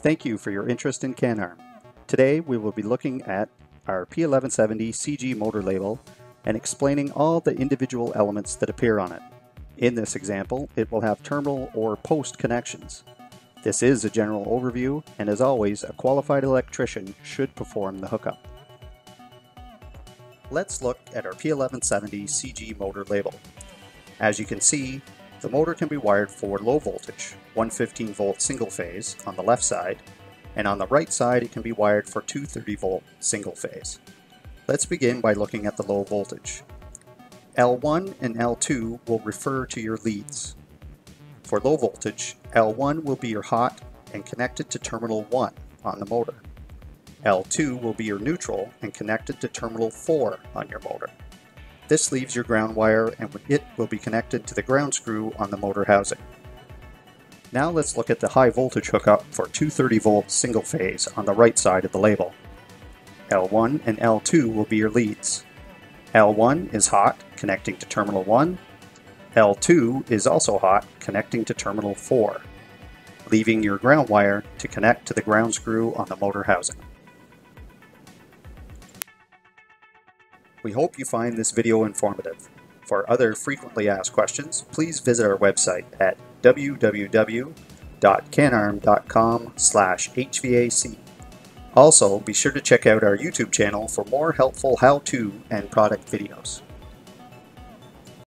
Thank you for your interest in Canarm. Today we will be looking at our P1170 CG motor label and explaining all the individual elements that appear on it. In this example, it will have terminal or post connections. This is a general overview, and as always, a qualified electrician should perform the hookup. Let's look at our P1170 CG motor label. As you can see, the motor can be wired for low voltage, 115 volt single phase on the left side, and on the right side it can be wired for 230 volt single phase. Let's begin by looking at the low voltage. L1 and L2 will refer to your leads. For low voltage, L1 will be your hot and connected to terminal 1 on the motor. L2 will be your neutral and connected to terminal 4 on your motor. This leaves your ground wire and it will be connected to the ground screw on the motor housing. Now let's look at the high voltage hookup for 230 volt single phase on the right side of the label. L1 and L2 will be your leads. L1 is hot, connecting to terminal 1. L2 is also hot, connecting to terminal 4, leaving your ground wire to connect to the ground screw on the motor housing. We hope you find this video informative. For other frequently asked questions, please visit our website at www.canarm.com slash HVAC. Also, be sure to check out our YouTube channel for more helpful how-to and product videos.